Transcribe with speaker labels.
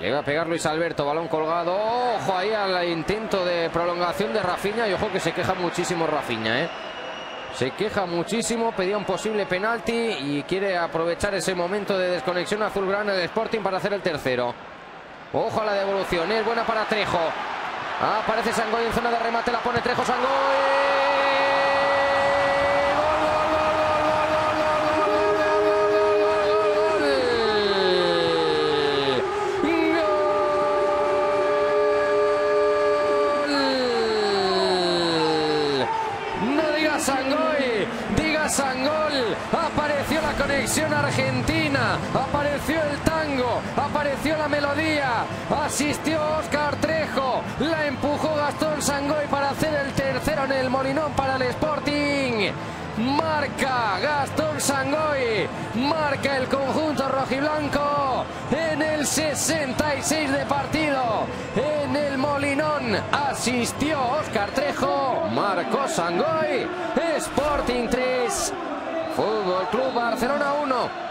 Speaker 1: Le a pegar Luis Alberto, balón colgado. Ojo ahí al intento de prolongación de Rafinha y ojo que se queja muchísimo Rafinha, ¿eh? Se queja muchísimo, pedía un posible penalti y quiere aprovechar ese momento de desconexión azulgrana del Sporting para hacer el tercero. Ojo a la devolución, es buena para Trejo. Aparece Sangoy en zona de remate, la pone Trejo Sangoy. Sangoy, diga Sangol. Apareció la conexión argentina, apareció el tango, apareció la melodía, asistió Oscar Trejo, la empujó Gastón Sangoy para hacer el tercero en el Molinón para el Sporting. Marca Gastón Sangoy, marca el conjunto rojiblanco en el 66 de partido. Asistió Oscar Trejo, marcó Sangoy, Sporting 3, Fútbol Club Barcelona 1.